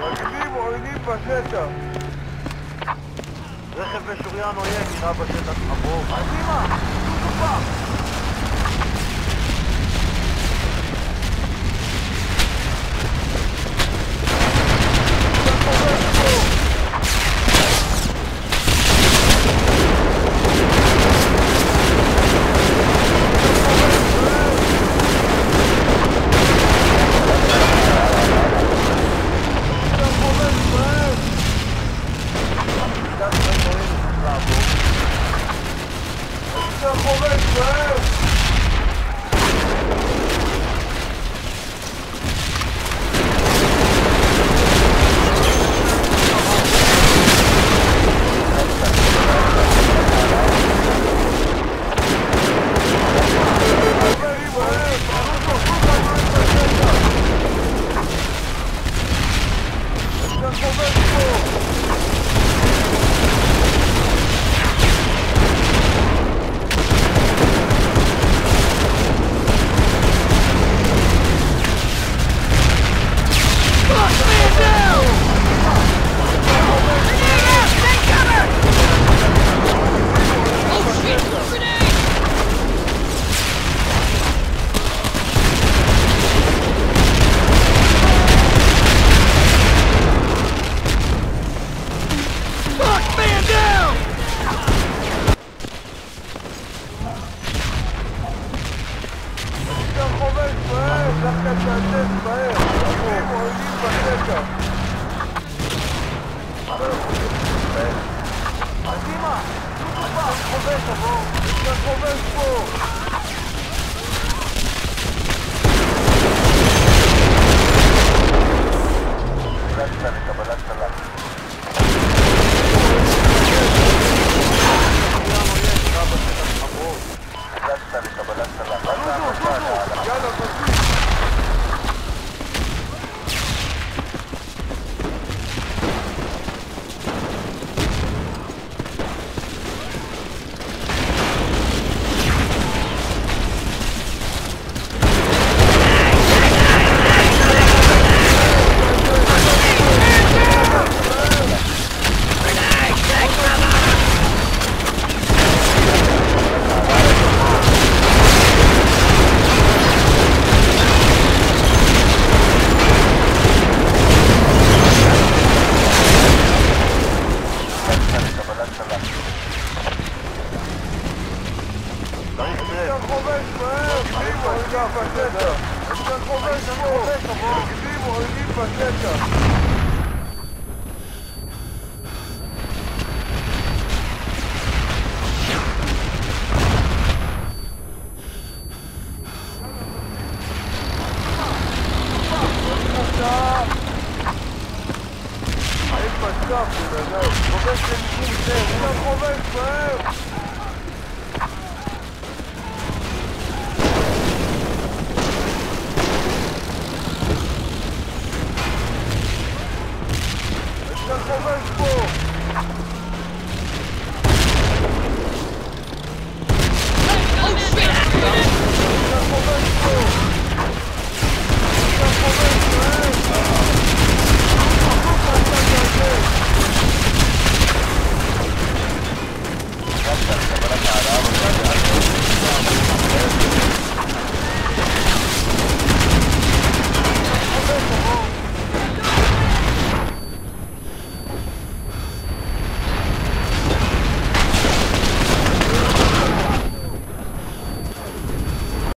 אויבים, אויבים בשטח. רכב משוריין אויב נראה בשטח חמור. קדימה, תנו מהר! דווקא תעשן מהר! עוינים עוינים בשטח! קדימה! אתה חובש תבוא! אתה חובש פה! דילגת Пока, пакета! Сейчас ползайся, пакета, Где его, иди, you know. Well, that's been too sad. We're not going.